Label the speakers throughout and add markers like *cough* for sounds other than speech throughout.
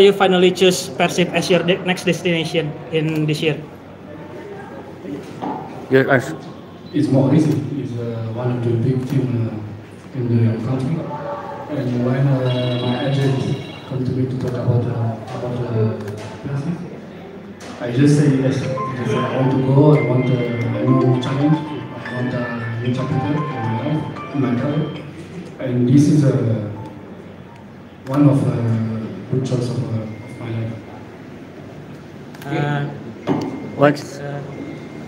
Speaker 1: you finally choose Persib as your de- next destination in this year?
Speaker 2: Yes, I-
Speaker 3: It's more easy. It's uh, one of the big team uh, in the country. And when uh, my agent come to me to talk about uh, about uh, Persib, I just say yes. I I want to go. I want uh, a new challenge. I want a new chapter in my life, in my career. And this is uh, one of uh, good choice of, uh, of my life.
Speaker 1: Uh,
Speaker 2: what's
Speaker 1: uh,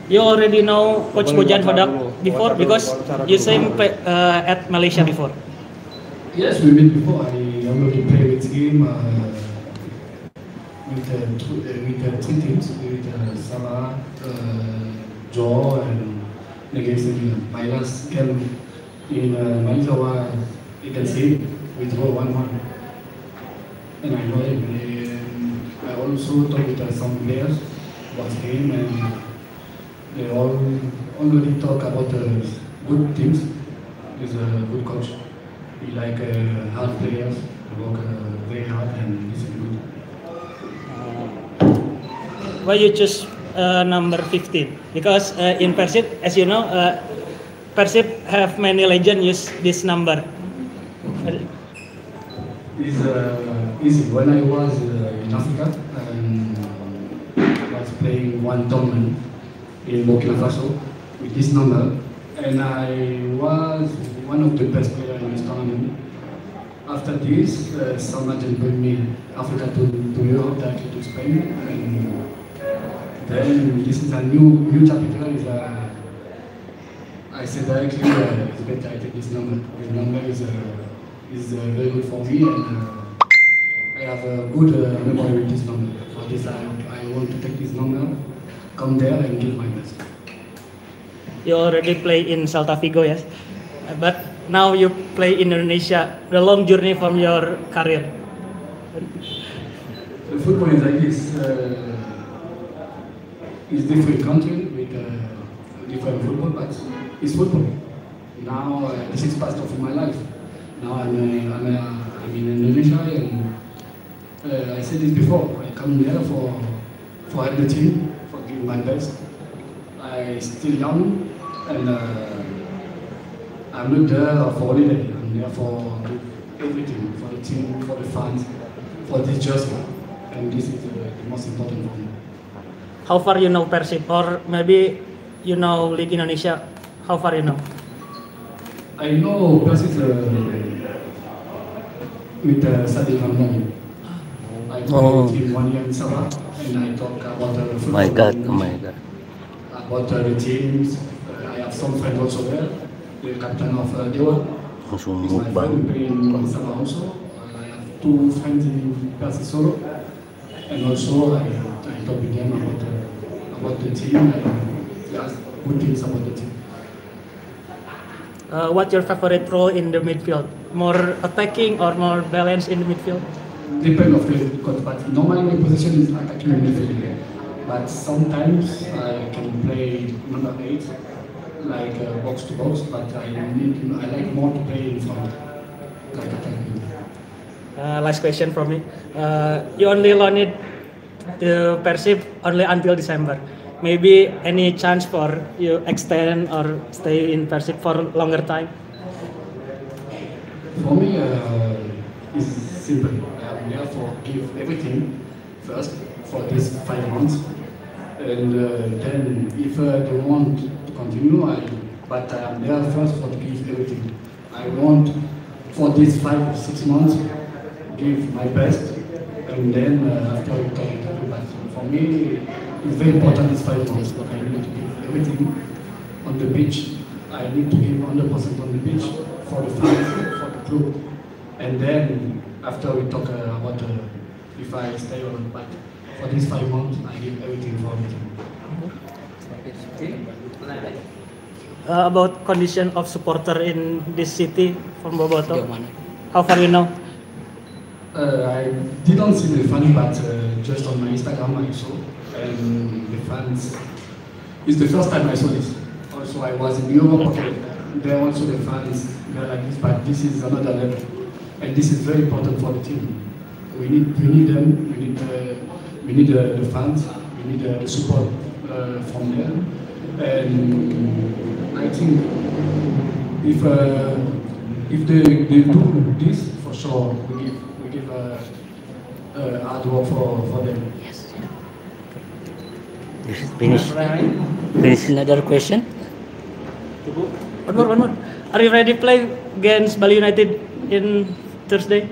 Speaker 1: you already know Coach Bojan Hodak before because you same play, uh, at Malaysia before.
Speaker 3: Yes, we met before. I already played with him uh, with, uh, two, uh, with uh, three teams, with uh, Sabah, uh, Johor, and against New Zealand. My last game in uh, Malaysia was against him, we draw 1 1. And I know. And I also talked with some players about him, and they all already talk about uh, good teams. He's a good coach. He like uh, hard players, they work uh, very hard, and he's good.
Speaker 1: Why you choose uh, number 15? Because uh, in Persib, as you know, uh, Persib have many legends use this number.
Speaker 3: It's uh, easy. When I was uh, in Africa, um, I was playing one tournament in Burkina Faso with this number, and I was one of the best players in this tournament. After this, uh, some agent bring me Africa to, to Europe, directly to Spain, and then this is a new new chapter. Is uh, I said directly, uh, it's better I take this number. This number is uh, is uh, very good for me, and uh, I have a good uh, memory with this number. For this, I, I want to take this number, come there and give my best.
Speaker 1: You already play in Celta Vigo, yes, but now you play in Indonesia. The long journey from your career.
Speaker 3: The football is like this. Uh, it's different country with uh, different football, but it's football. Now uh, this is part of my life. Now I'm, uh, I'm, uh, I'm in Indonesia and uh, I said this before. I come here for for team, for giving my best. I still young and uh, I'm not there for holiday. I'm there for everything, for the team, for the fans, for this jersey. And this is uh, the most important for me.
Speaker 1: How far you know Persib, or maybe you know League Indonesia? How far you know?
Speaker 3: I know Persis uh, with uh, Sadiq Ramon. I played
Speaker 2: Oh.
Speaker 3: with him one year in Sabah and I talk about uh, football.
Speaker 2: my God, oh my God.
Speaker 3: About uh, the teams. Uh, I have some friends also there. The captain of uh, Dewa. He's my friend playing in Sabah also. Uh, I have two friends in Persis solo. And also I, I talk with them about, uh, about the team and they ask good things about the team.
Speaker 1: Uh, what's your favorite role in the midfield? More attacking or more balanced in the midfield?
Speaker 3: Depend of the coach, but normally my position is attacking midfield. But sometimes I can play number eight, like uh, box to box. But I need, I like more to play in front, like attacking.
Speaker 1: Uh, last question from me. Uh, you only loaned the Persib only until December. Maybe any chance for you extend or stay in Persib for longer time?
Speaker 3: For me, uh, it's simple. I'm here for give everything first for these five months, and uh, then if uh, they want to continue, I. But I'm there first for give everything. I want for these five or six months give my best, and then uh, after back. For me, it's very important these five months. But I need to give everything on the beach. I need to give 100% on the beach for the fans, for the club. And then after we talk uh, about uh, if I stay or not. But for these five months, I give everything for the team.
Speaker 1: Uh, about condition of supporter in this city from Bobotoh. How far you know?
Speaker 3: Uh, I didn't see the fans, but uh, just on my Instagram I saw, and the fans. It's the first time I saw this. Also, I was in Europe. Okay, there also the fans they're like this, but this is another level, and this is very important for the team. we need we need them. We need the we need the, the funds. We need the, the support uh, from them. And I think if uh, if they, they do this for sure, we give we give uh, uh, hard work for, for them.
Speaker 2: This is finish. Finish another question.
Speaker 1: One more, one more. Are you ready to play against Bali United in Thursday?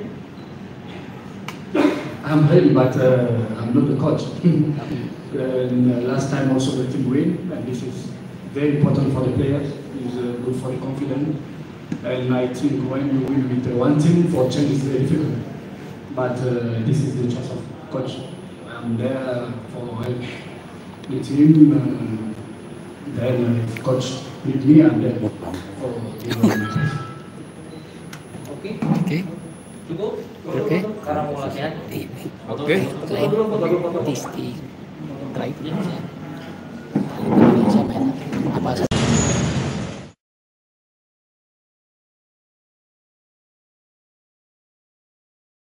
Speaker 3: I'm ready, but uh, I'm not the coach. *laughs* and uh, last time also the team win, and this is very important for the players. It's uh, good for the confidence. And I think when you win with uh, one team, for change is very difficult. But uh, this is the choice of coach. I'm there for help Uh, the dan uh, coach ini ada.
Speaker 4: Oke.
Speaker 2: Oke.
Speaker 4: Cukup.
Speaker 2: Oke.
Speaker 4: Karena mau latihan.
Speaker 2: Oke. Tisti. Try. Apa